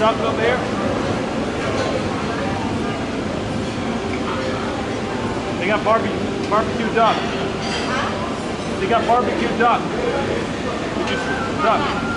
Drop it barbecue duck. They got barbecue duck. Duck.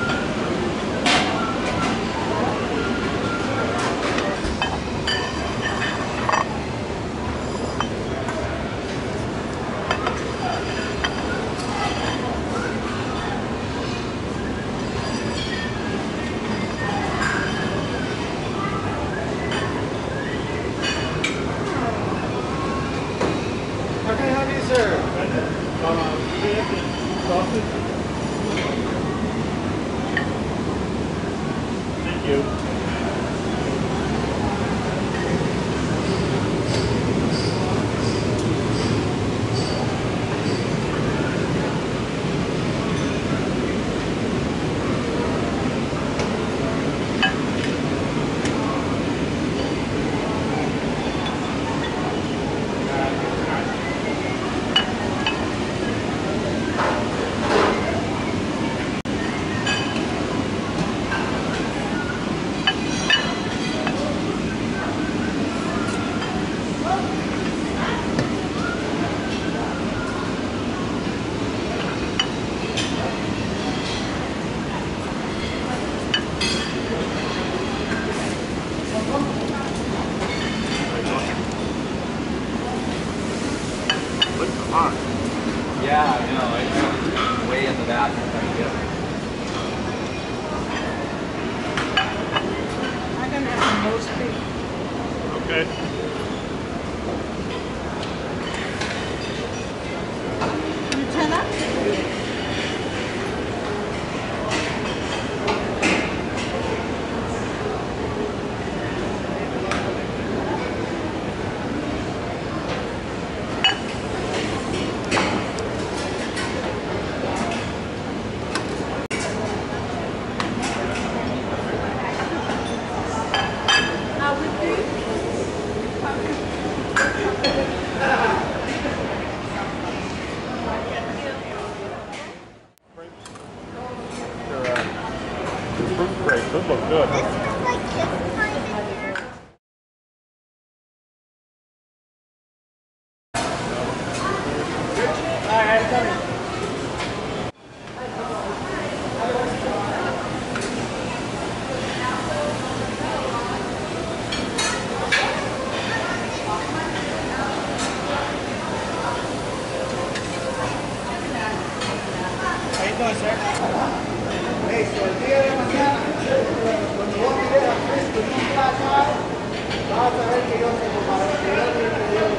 it. This looks good. يوم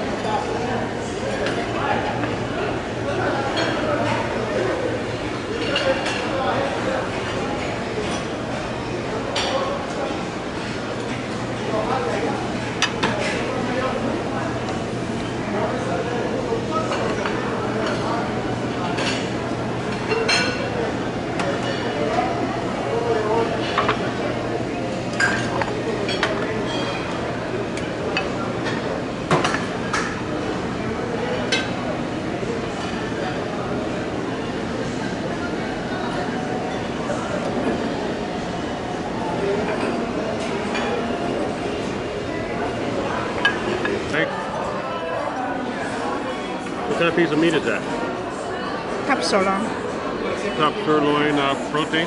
kind of piece of meat is that? Top sirloin. Top sirloin uh, protein?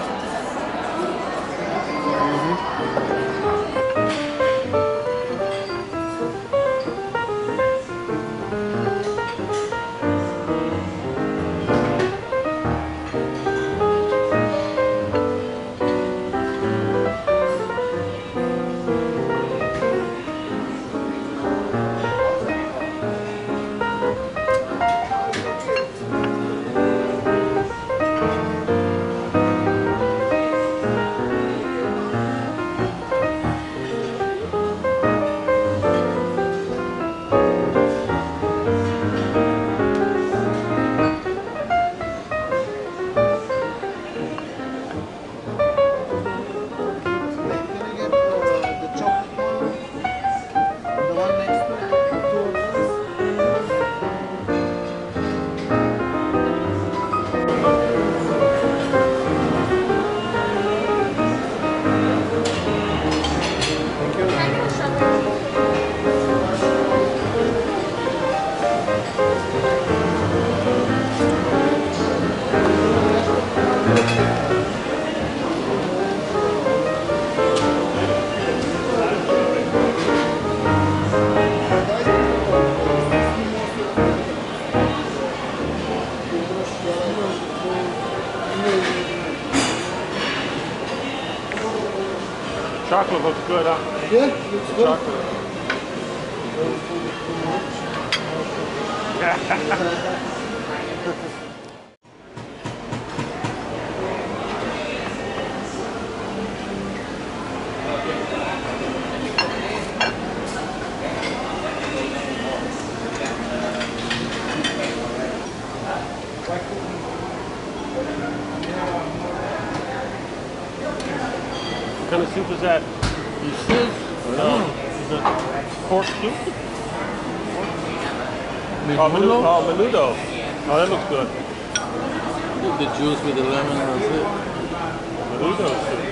Chocolate looks good, huh? Good? Looks good? Chocolate. What kind of soup is that? This uh, is it pork soup? Oh, menudo. Oh, menudo. Oh, that looks good. The juice with the lemon, that's it. Menudo soup,